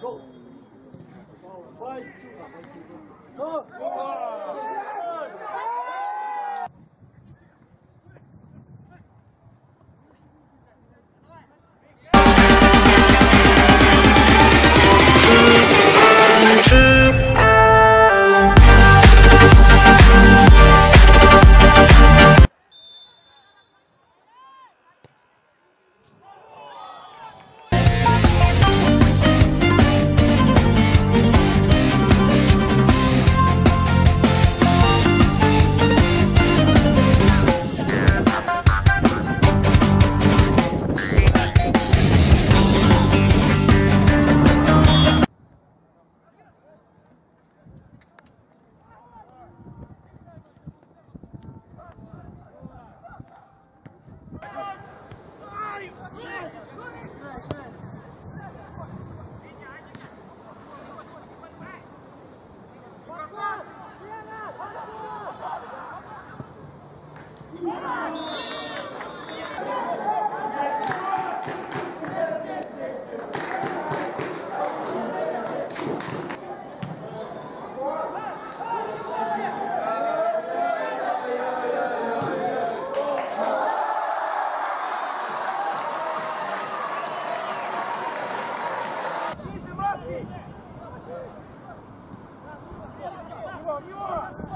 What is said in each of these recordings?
Go! Fight! Go! Come on, come on.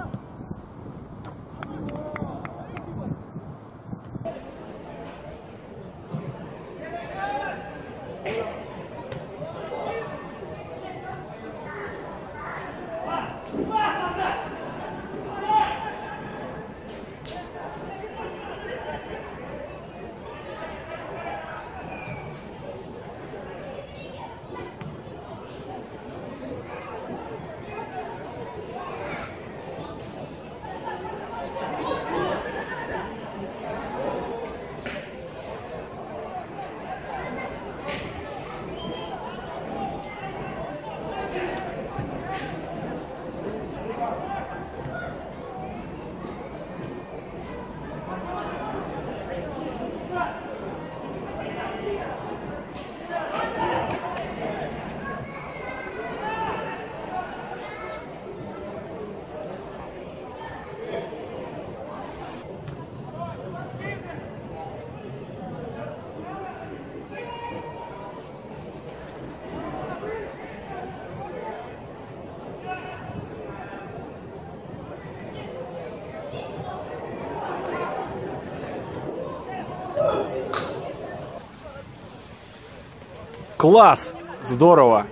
Класс! Здорово!